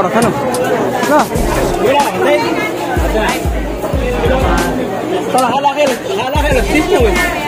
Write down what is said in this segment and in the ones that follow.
और रखा ना ना चल हाला हाला हाला ठीक है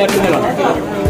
要吃那个。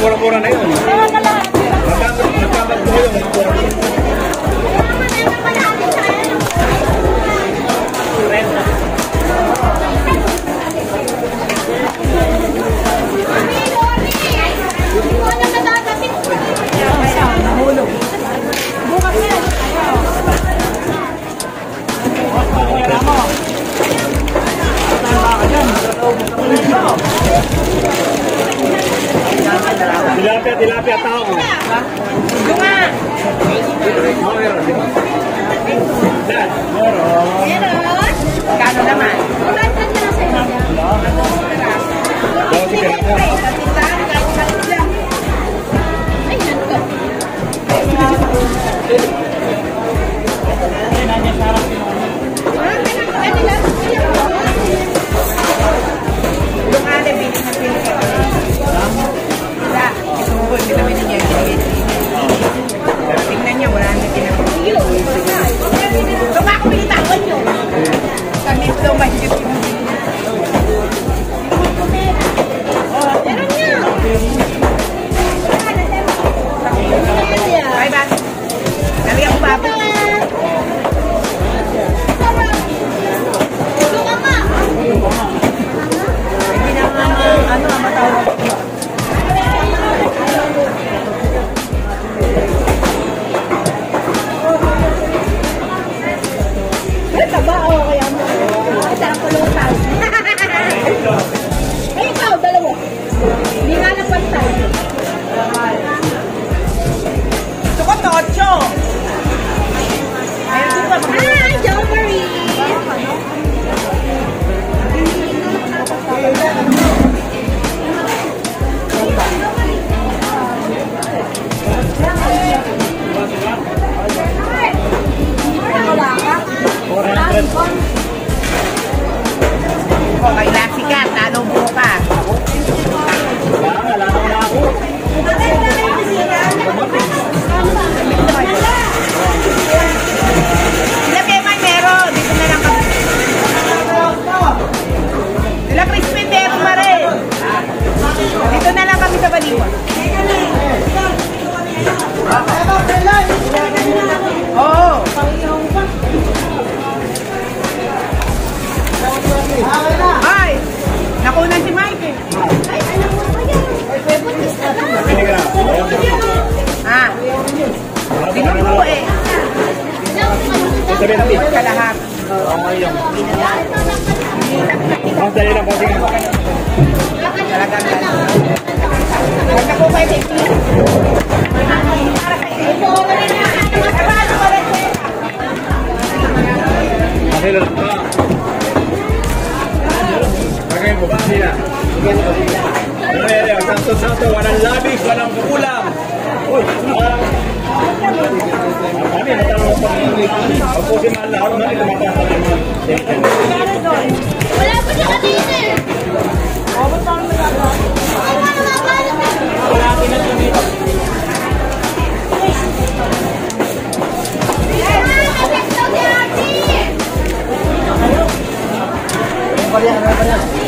Mura-mura na yun. tilapia, tilapia tao. Nah, Ito. Meron. Meron. Kano naman? Sabihin natin. Sa lahat. Okay yung. Ang dali lang po. Talagang Huwag na po kayo sa'yo. Okay lang pa. Bagay mo ba? Sila. Ano yan? Santo-santo. Walang labis. Walang kulang. Uy. ah. Kami, natanong pa. Huwag po si Mahal lahat. Mali kumakasabi mo. Wala pa siya kanina eh. Guys!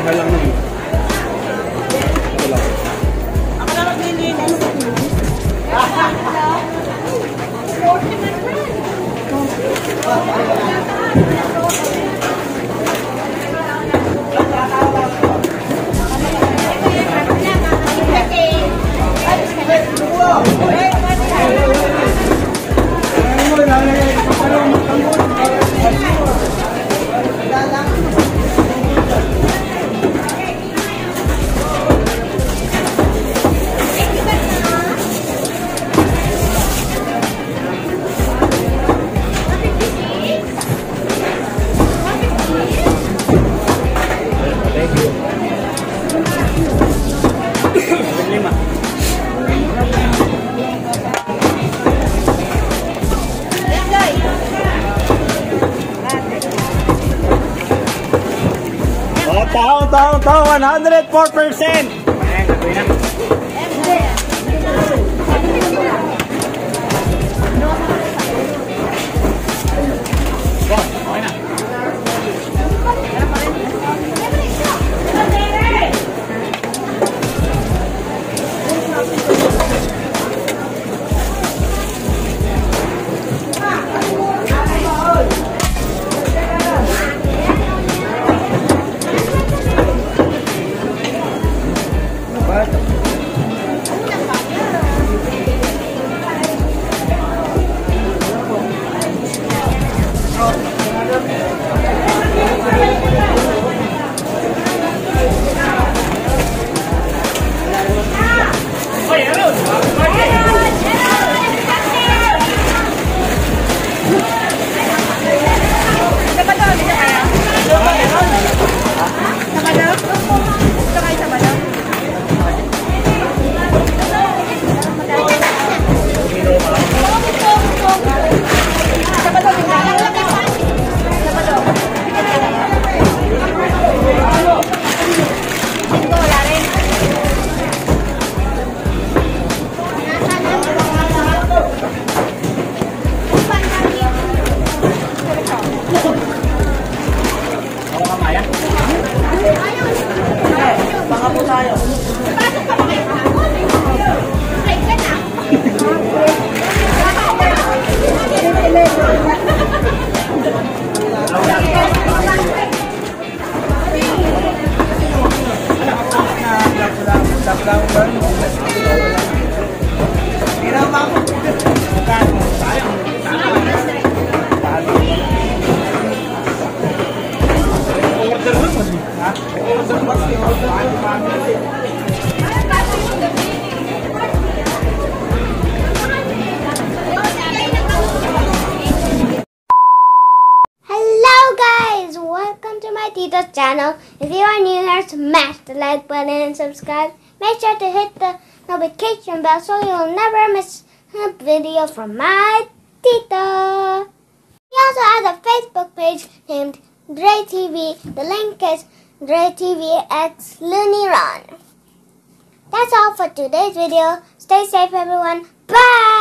Halang nun. Oh, tao, tao, tao, 104%! Ayan, gagawin na. If you are new here, smash the like button and subscribe. Make sure to hit the notification bell so you'll never miss a video from my Tito. He also has a Facebook page named Dre TV. The link is Dre TV X Looney Run. That's all for today's video. Stay safe everyone. Bye!